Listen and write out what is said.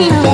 you.